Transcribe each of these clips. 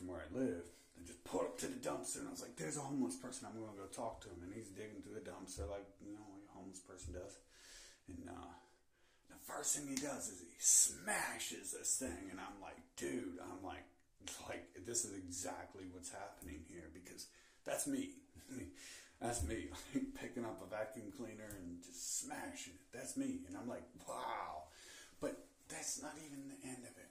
2,500 miles away from where I live. I just pulled up to the dumpster and I was like, there's a homeless person. I'm going to go talk to him. And he's digging through the dumpster like, you know, like a homeless person does. And uh, the first thing he does is he smashes this thing. And I'm like, dude, I'm like, like this is exactly what's happening here because that's me. that's me. picking up a vacuum cleaner and just smashing it. That's me. And I'm like, wow. But that's not even the end of it.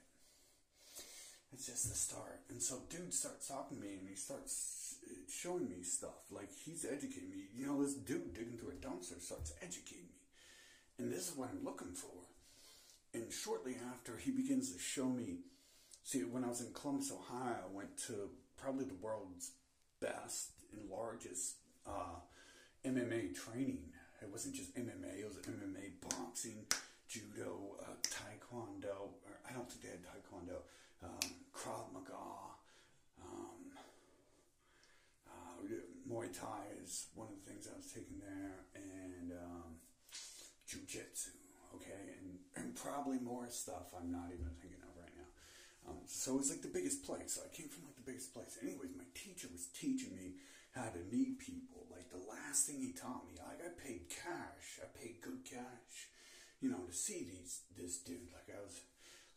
It's just the start. And so dude starts talking to me and he starts showing me stuff. Like he's educating me. You know, this dude digging through a dumpster starts educating me. And this is what I'm looking for. And shortly after, he begins to show me. See, when I was in Columbus, Ohio, I went to probably the world's best and largest uh, MMA training. It wasn't just MMA, it was MMA, boxing, judo, uh, taekwondo. Or I don't think they had taekwondo. Um, Krav Maga. Um, uh, Muay Thai is one of the things I was taking there. And um, Jiu Jitsu, okay? And, and probably more stuff I'm not even thinking of right now. Um, so it's like the biggest place. So I came from like the biggest place. Anyways, my teacher was teaching me how to meet people. Like the last thing he taught me, like I paid cash. I paid good cash, you know, to see these this dude. Like I was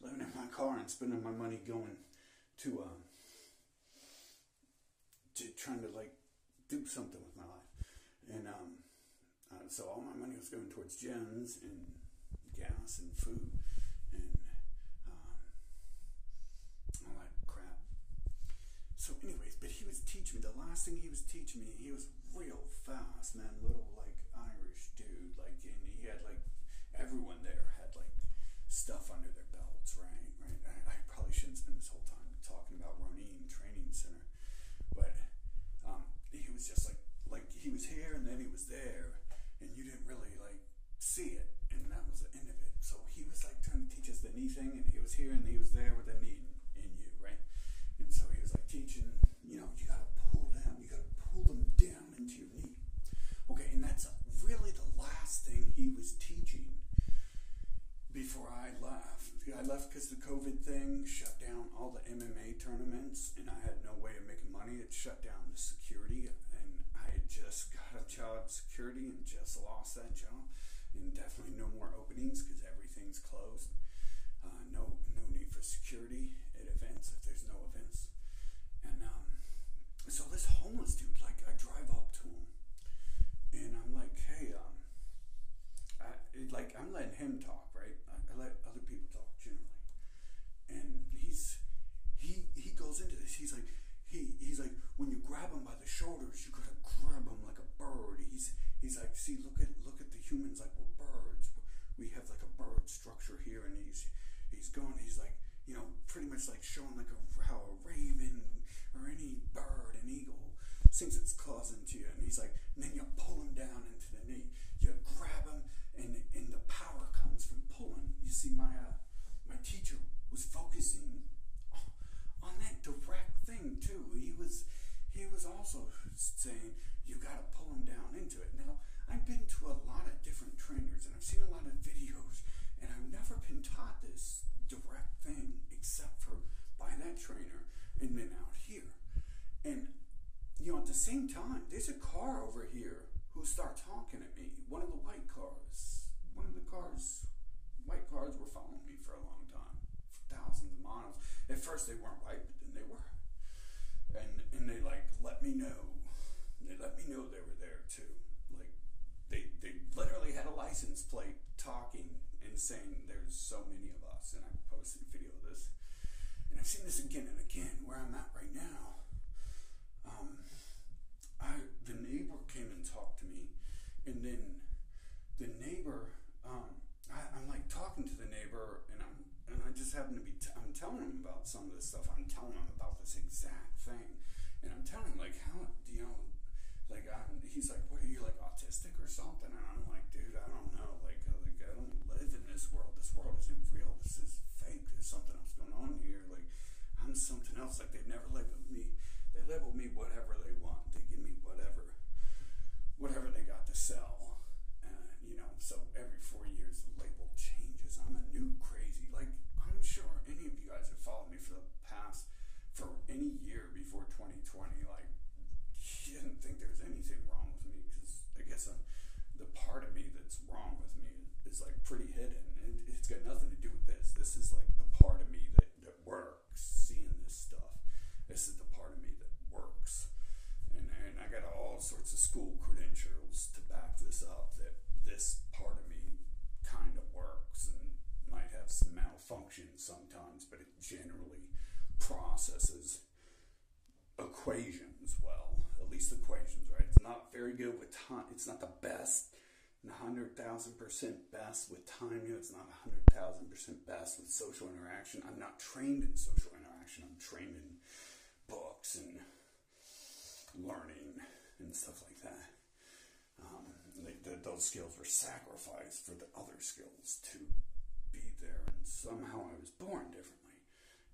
living in my car and spending my money going to um to trying to like do something with my life. And um uh, so all my money was going towards gyms and gas and food and um, all that crap. So, anyways, but he was teaching me. The last thing he was teaching me, he was real fast, man. Little like Irish dude, like, and he had like everyone there had like stuff under their belts, right? Right. I, I probably shouldn't spend this whole time talking about Ronin Training Center, but um, he was just like like he was here and then he was there and you didn't really like see it, and that was the end of it. So he was like trying to teach us the knee thing, and he was here and he was there with the knee in, in you, right? And so he was like teaching, you know, you gotta pull down, you gotta pull them down into your knee. Okay, and that's really the last thing he was teaching before I left. I left because the COVID thing shut down all the MMA tournaments, and I had no way of making money. It shut down the security and I had just got a job security and just lost that job, and definitely no more openings because everything's closed. Uh, no, no need for security at events if there's no events. And um, so this homeless dude, like, I drive up to him, and I'm like, hey, um, I, like, I'm letting him talk, right? I, I let other people talk generally, and he's he he goes into this. He's like, he he's like, when you grab him by the shoulders, you gotta grab him like a bird. He's he's like, see, look at look at the humans like we're birds. We have like a bird structure here, and he's he's going. He's like, you know, pretty much like showing like a, how a raven or any bird, an eagle, sinks its claws into you, and he's like, and then you pull him down into the knee. You grab him, and and the power comes from pulling. You see, my uh, my teacher was focusing on that direct thing too. He was he was also saying you got to pull them down into it. Now, I've been to a lot of different trainers and I've seen a lot of videos, and I've never been taught this direct thing except for by that trainer and then out here. And, you know, at the same time, there's a car over here who starts honking at me. One of the white cars. One of the cars, white cars were following me for a long time, thousands of miles. At first, they weren't white, but then they were and and they like let me know. They let me know they were there too. Like they they literally had a license plate talking and saying there's so many of us, and I posted a video of this. And I've seen this again and again where I'm at right now. Um, the neighbor came and talked to me, and then the neighbor, um, I, I'm like talking to the neighbor, and I'm and I just happen to be I'm telling him about some of this stuff. I'm telling him about this exact thing, and I'm telling him like how do you know, like I'm, he's like, what are you like autistic or something? And I'm like, dude, I don't know. Like, 20, like, she didn't think there was anything wrong with me because I guess I'm, the part of me that's wrong with me is like pretty hidden. It, it's got nothing to do with this. This is like the part of me that, that works seeing this stuff. This is the part of me that works. And, and I got all sorts of school credentials to back this up that this part of me kind of works and might have some malfunctions sometimes, but it generally processes equations well, at least equations, right? It's not very good with time. It's not the best, hundred thousand percent best with time. It's not hundred thousand percent best with social interaction. I'm not trained in social interaction. I'm trained in books and learning and stuff like that. Um, those skills were sacrificed for the other skills to be there, and somehow I was born differently,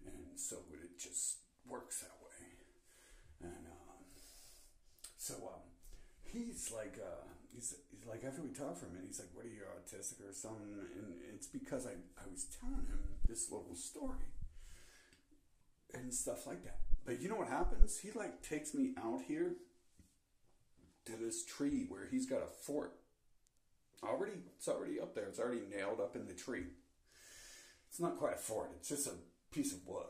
and so it just works way. And um, so um, he's like, uh, he's, he's like, after we talked for a minute, he's like, "What are you autistic or something?" And it's because I I was telling him this little story and stuff like that. But you know what happens? He like takes me out here to this tree where he's got a fort. Already, it's already up there. It's already nailed up in the tree. It's not quite a fort. It's just a piece of wood.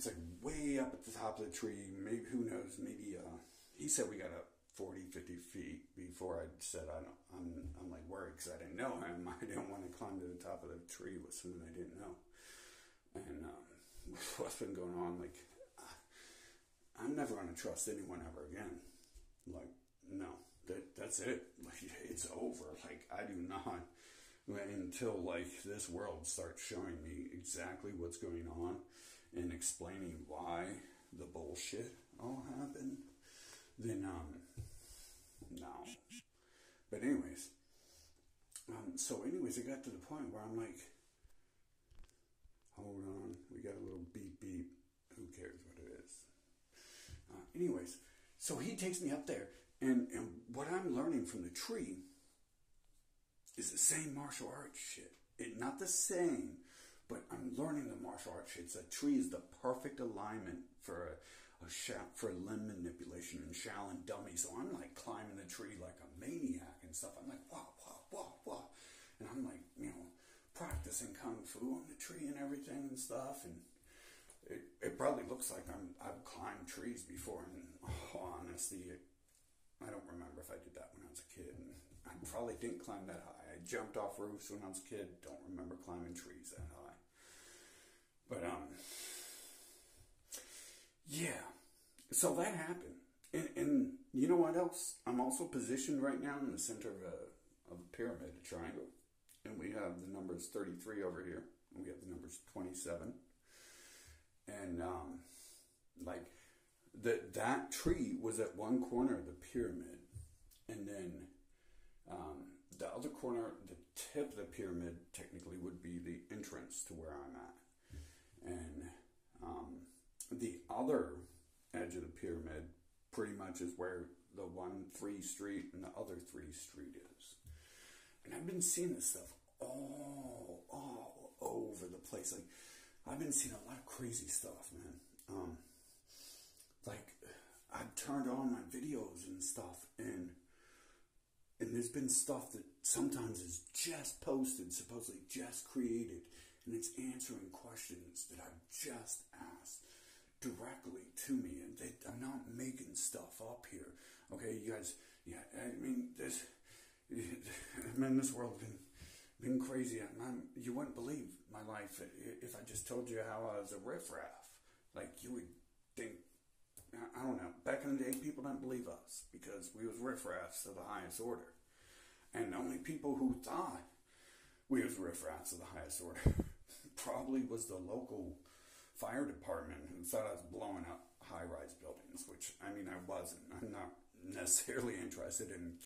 It's like way up at the top of the tree. Maybe who knows? Maybe uh, he said we got up 40, 50 feet before I said I don't. I'm I'm like worried because I didn't know him. I didn't want to climb to the top of the tree with someone I didn't know. And um, what's been going on? Like I'm never going to trust anyone ever again. Like no, that that's it. Like it's over. Like I do not until like this world starts showing me exactly what's going on and explaining why the bullshit all happened, then um no. But anyways, um so anyways it got to the point where I'm like hold on, we got a little beep beep. Who cares what it is? Uh, anyways, so he takes me up there and, and what I'm learning from the tree is the same martial arts shit. It, not the same, but I'm learning the martial arts shit. The tree is the perfect alignment for a, a for limb manipulation and Shaolin dummy. So I'm like climbing the tree like a maniac and stuff. I'm like wah wah wah wah, and I'm like you know practicing kung fu on the tree and everything and stuff. And it, it probably looks like I'm I've climbed trees before. And oh, honestly, it, I don't remember if I did that when I was a kid. I probably didn't climb that high. I jumped off roofs when I was a kid. Don't remember climbing trees that high. But um, yeah. So that happened, and, and you know what else? I'm also positioned right now in the center of a, of a pyramid, a triangle, and we have the numbers 33 over here, and we have the numbers 27, and um, like that that tree was at one corner of the pyramid, and then um, the other corner, the tip of the pyramid, technically would be the entrance to where I'm at and um, the other edge of the pyramid pretty much is where the one three street and the other three street is. And I've been seeing this stuff all, all over the place. Like, I've been seeing a lot of crazy stuff, man. Um, I've turned on my videos and stuff, and and there's been stuff that sometimes is just posted, supposedly just created, and it's answering questions that I've just asked directly to me, and they, I'm not making stuff up here. Okay, you guys. Yeah, I mean, this. Man, this world been been crazy. I'm, you wouldn't believe my life if I just told you how I was a riffraff. Like you would think. I don't know. Back in the day, people didn't believe us because we was riffraffs of the highest order, and the only people who thought we was riffraffs of the highest order probably was the local fire department who thought I was blowing up high rise buildings, which I mean, I wasn't. I'm not necessarily interested in